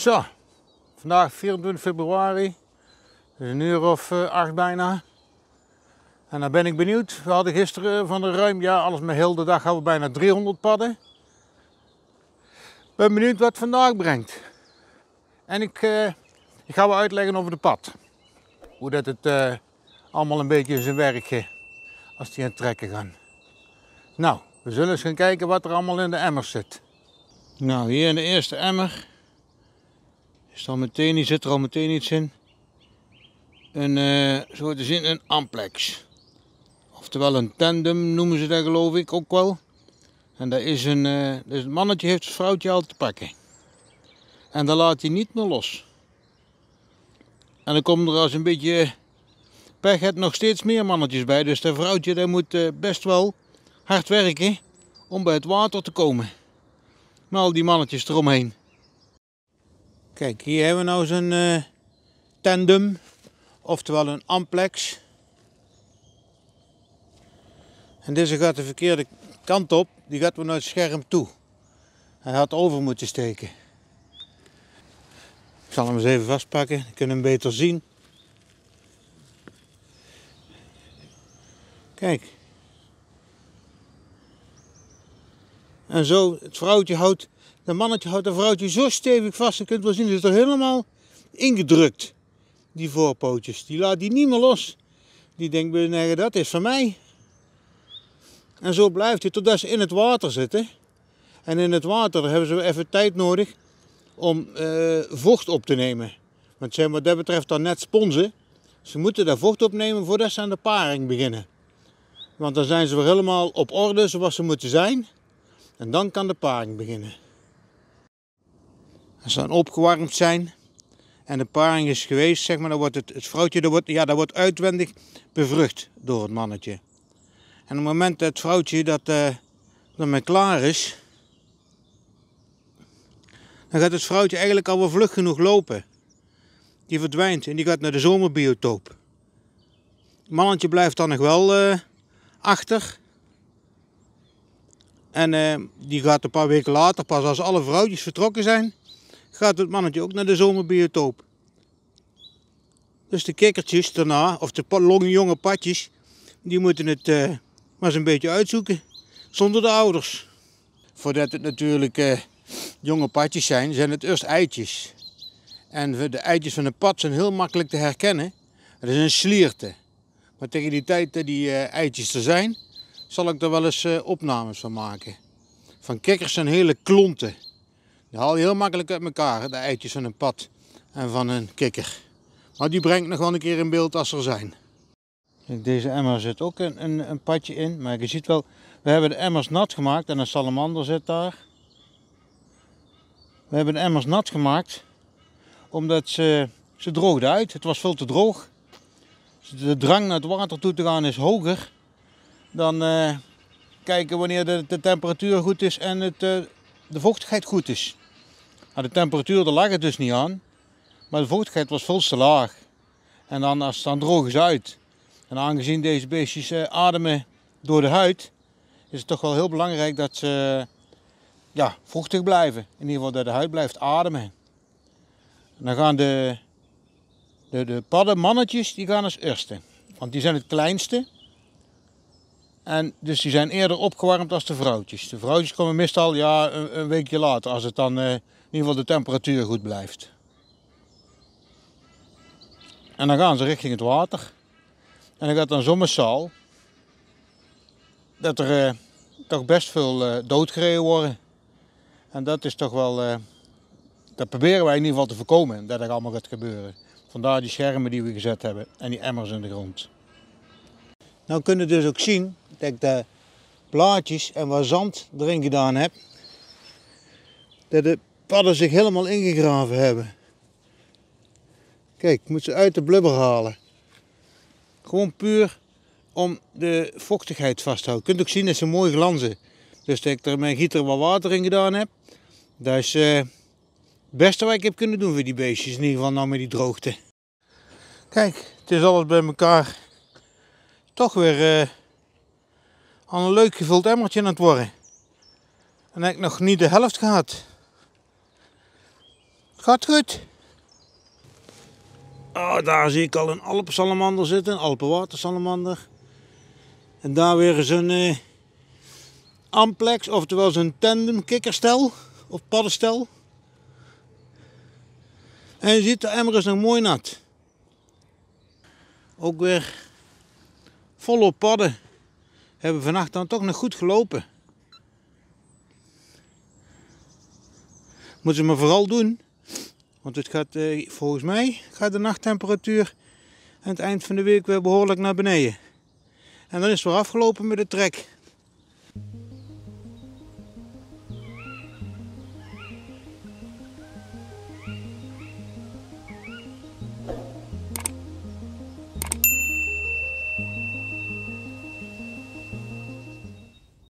Zo, vandaag 24 februari. Het is een uur of uh, acht bijna. En dan ben ik benieuwd. We hadden gisteren van de ruim, ja, alles met heel de dag hadden we bijna 300 padden. Ben benieuwd wat vandaag brengt. En ik, uh, ik ga wel uitleggen over de pad. Hoe dat het uh, allemaal een beetje in zijn werk als die aan het trekken gaan. Nou, we zullen eens gaan kijken wat er allemaal in de emmers zit. Nou, hier in de eerste emmer is al meteen, die zit er al meteen iets in. Een, uh, zo te zien, een amplex. Oftewel een tandem noemen ze dat geloof ik ook wel. En dat is een, uh, dus het mannetje heeft het vrouwtje al te pakken. En dan laat hij niet meer los. En dan komen er als een beetje pech hebt nog steeds meer mannetjes bij. Dus dat vrouwtje dat moet uh, best wel hard werken om bij het water te komen. Met al die mannetjes eromheen. Kijk, hier hebben we nou zo'n uh, tandem, oftewel een amplex. En deze gaat de verkeerde kant op, die gaat weer naar het scherm toe. Hij had over moeten steken. Ik zal hem eens even vastpakken, dan kunnen hem beter zien. Kijk. En zo, het vrouwtje houdt, de mannetje houdt het vrouwtje zo stevig vast. Je kunt wel zien, het is er helemaal ingedrukt. Die voorpootjes. Die laat die niet meer los. Die denkt bij nee, dat is van mij. En zo blijft hij totdat ze in het water zitten. En in het water hebben ze even tijd nodig om uh, vocht op te nemen. Want zijn wat dat betreft dan net sponsen. Ze moeten daar vocht opnemen voordat ze aan de paring beginnen. Want dan zijn ze weer helemaal op orde zoals ze moeten zijn. En dan kan de paring beginnen. Als ze dan opgewarmd zijn en de paring is geweest, zeg maar, dan wordt het, het vrouwtje wordt, ja, dat wordt uitwendig bevrucht door het mannetje. En op het moment dat het vrouwtje dat, uh, klaar is, dan gaat het vrouwtje eigenlijk al wel vlug genoeg lopen. Die verdwijnt en die gaat naar de zomerbiotoop. Het mannetje blijft dan nog wel uh, achter. En uh, die gaat een paar weken later, pas als alle vrouwtjes vertrokken zijn, gaat het mannetje ook naar de zomerbiotoop. Dus de kikkertjes daarna, of de jonge patjes, die moeten het uh, maar eens een beetje uitzoeken. Zonder de ouders. Voordat het natuurlijk uh, jonge patjes zijn, zijn het eerst eitjes. En de eitjes van een pad zijn heel makkelijk te herkennen. Het is een slierte. Maar tegen die tijd dat die uh, eitjes er zijn, zal ik er wel eens opnames van maken. Van kikkers zijn hele klonten. Die haal je heel makkelijk uit elkaar, de eitjes van een pad en van een kikker. Maar die brengt nog wel een keer in beeld als er zijn. Deze emmer zit ook een, een, een padje in, maar je ziet wel, we hebben de emmers nat gemaakt en een salamander zit daar. We hebben de emmers nat gemaakt omdat ze, ze droogde uit. Het was veel te droog. De drang naar het water toe te gaan is hoger dan uh, kijken wanneer de, de, temperatuur goed is en het, uh, de vochtigheid goed is. De temperatuur lag het dus niet aan, maar de vochtigheid was veel te laag. En dan als het dan droog is uit, en aangezien deze beestjes uh, ademen door de huid, is het toch wel heel belangrijk dat ze ja, vochtig blijven. In ieder geval dat de huid blijft ademen. En dan gaan de, de, de paddenmannetjes die gaan als eerste. Want die zijn het kleinste. En dus die zijn eerder opgewarmd als de vrouwtjes. De vrouwtjes komen meestal ja, een, een weekje later, als het dan uh, in ieder geval de temperatuur goed blijft. En dan gaan ze richting het water. En dan gaat dan zo massaal dat er uh, toch best veel uh, doodgereden worden. En dat is toch wel, dat proberen wij in ieder geval te voorkomen, dat er allemaal gaat gebeuren. Vandaar die schermen die we gezet hebben en die emmers in de grond. Nou kunnen we dus ook zien dat ik de blaadjes en wat zand erin gedaan heb. Dat de padden zich helemaal ingegraven hebben. Kijk, ik moet ze uit de blubber halen. Gewoon puur om de vochtigheid vast te houden. Je kunt ook zien dat ze mooi glanzen. Dus dat ik er mijn gieter wat water in gedaan heb. Dat is uh, het beste wat ik heb kunnen doen voor die beestjes. In ieder geval nou met die droogte. Kijk, het is alles bij elkaar toch weer uh, al een leuk gevuld emmertje aan het worden. En heb ik nog niet de helft gehad. Gaat goed. Oh, daar zie ik al een Alpensalamander zitten, een Alpenwatersalamander. En daar weer zo'n uh, amplex, oftewel zo'n tandem kikkerstel of paddenstel. En je ziet, de emmer is nog mooi nat. Ook weer volop padden. Hebben vannacht dan toch nog goed gelopen. Moeten ze maar vooral doen. Want het gaat, eh, volgens mij gaat de nachttemperatuur aan het eind van de week weer behoorlijk naar beneden. En dan is het weer afgelopen met de trek.